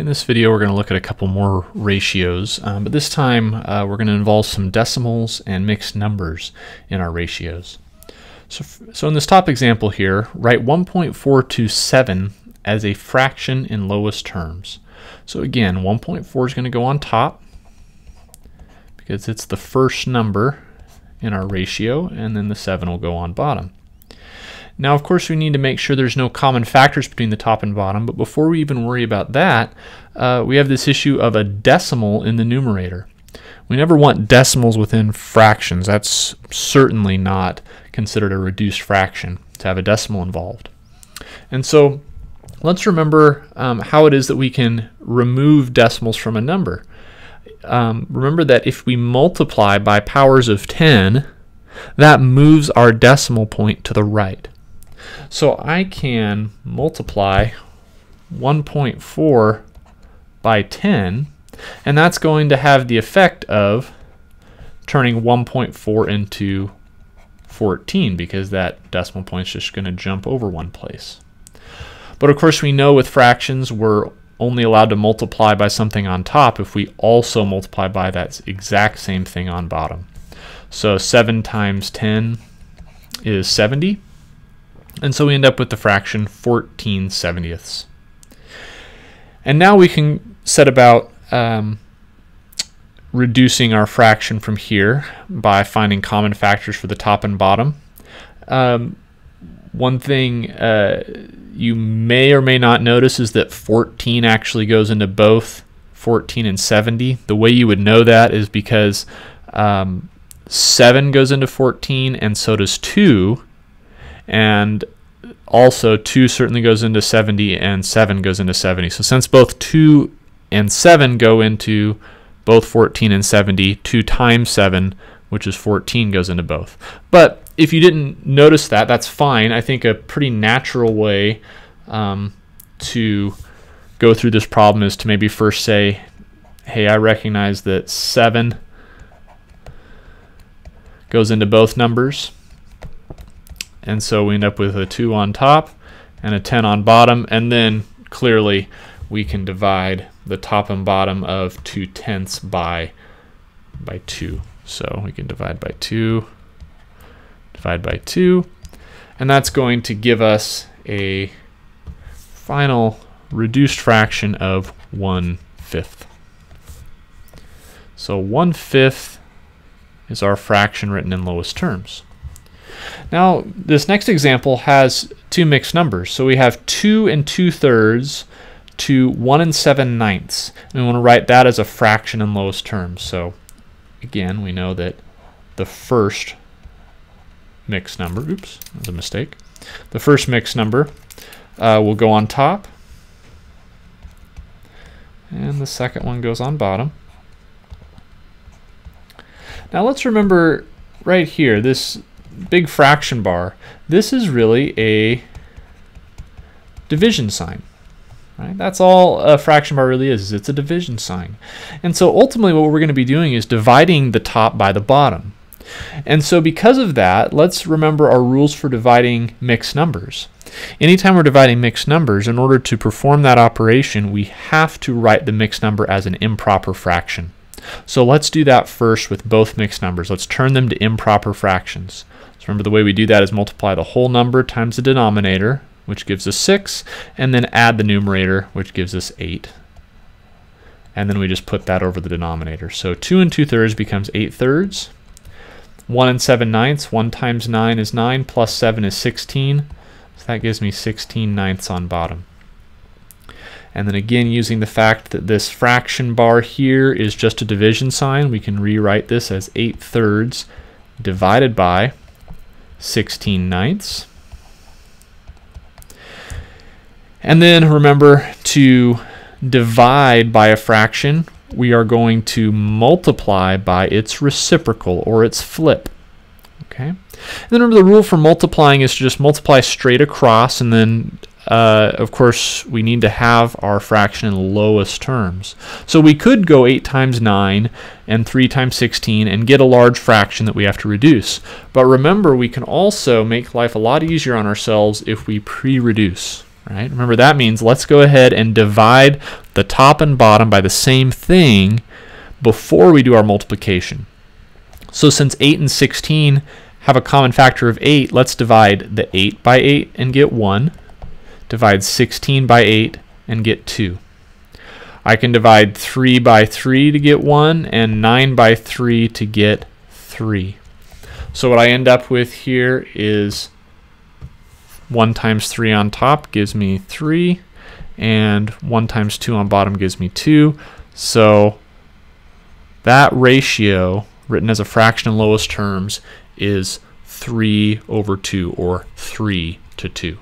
In this video, we're going to look at a couple more ratios, um, but this time uh, we're going to involve some decimals and mixed numbers in our ratios. So, so in this top example here, write 1.427 as a fraction in lowest terms. So again, 1.4 is going to go on top because it's the first number in our ratio, and then the 7 will go on bottom. Now, of course, we need to make sure there's no common factors between the top and bottom, but before we even worry about that, uh, we have this issue of a decimal in the numerator. We never want decimals within fractions. That's certainly not considered a reduced fraction to have a decimal involved. And so let's remember um, how it is that we can remove decimals from a number. Um, remember that if we multiply by powers of 10, that moves our decimal point to the right. So I can multiply 1.4 by 10, and that's going to have the effect of turning 1.4 into 14 because that decimal point is just going to jump over one place. But of course we know with fractions we're only allowed to multiply by something on top if we also multiply by that exact same thing on bottom. So 7 times 10 is 70. And so we end up with the fraction 14 seventieths. And now we can set about um, reducing our fraction from here by finding common factors for the top and bottom. Um, one thing uh, you may or may not notice is that 14 actually goes into both 14 and 70. The way you would know that is because um, 7 goes into 14 and so does 2 and also 2 certainly goes into 70 and 7 goes into 70. So since both 2 and 7 go into both 14 and 70, 2 times 7, which is 14, goes into both. But if you didn't notice that, that's fine. I think a pretty natural way um, to go through this problem is to maybe first say, hey, I recognize that 7 goes into both numbers. And so we end up with a 2 on top and a 10 on bottom. And then clearly we can divide the top and bottom of 2 tenths by, by 2. So we can divide by 2, divide by 2. And that's going to give us a final reduced fraction of 1 fifth. So 1 fifth is our fraction written in lowest terms. Now, this next example has two mixed numbers. So we have 2 and 2 thirds to 1 and 7 ninths. And we want to write that as a fraction in lowest terms. So again, we know that the first mixed number, oops, that was a mistake. The first mixed number uh, will go on top. And the second one goes on bottom. Now let's remember right here, this big fraction bar, this is really a division sign. Right? That's all a fraction bar really is, is it's a division sign. And so ultimately what we're going to be doing is dividing the top by the bottom. And so because of that, let's remember our rules for dividing mixed numbers. Anytime we're dividing mixed numbers, in order to perform that operation, we have to write the mixed number as an improper fraction. So let's do that first with both mixed numbers. Let's turn them to improper fractions. So remember the way we do that is multiply the whole number times the denominator, which gives us 6, and then add the numerator, which gives us 8. And then we just put that over the denominator. So 2 and 2 thirds becomes 8 thirds. 1 and 7 ninths, 1 times 9 is 9, plus 7 is 16. So that gives me 16 ninths on bottom. And then again, using the fact that this fraction bar here is just a division sign, we can rewrite this as 8 thirds divided by 16 ninths. And then remember to divide by a fraction, we are going to multiply by its reciprocal or its flip. Okay. And then remember the rule for multiplying is to just multiply straight across and then uh, of course, we need to have our fraction in lowest terms. So we could go 8 times 9 and 3 times 16 and get a large fraction that we have to reduce. But remember, we can also make life a lot easier on ourselves if we pre-reduce. Right? Remember, that means let's go ahead and divide the the top and bottom by the same thing before we do our multiplication. So since 8 and 16 have a common factor of 8, let's divide the 8 by 8 and get 1. Divide 16 by 8 and get 2. I can divide 3 by 3 to get 1 and 9 by 3 to get 3. So what I end up with here is 1 times 3 on top gives me 3 and 1 times 2 on bottom gives me 2. So that ratio written as a fraction in lowest terms is 3 over 2 or 3 to 2.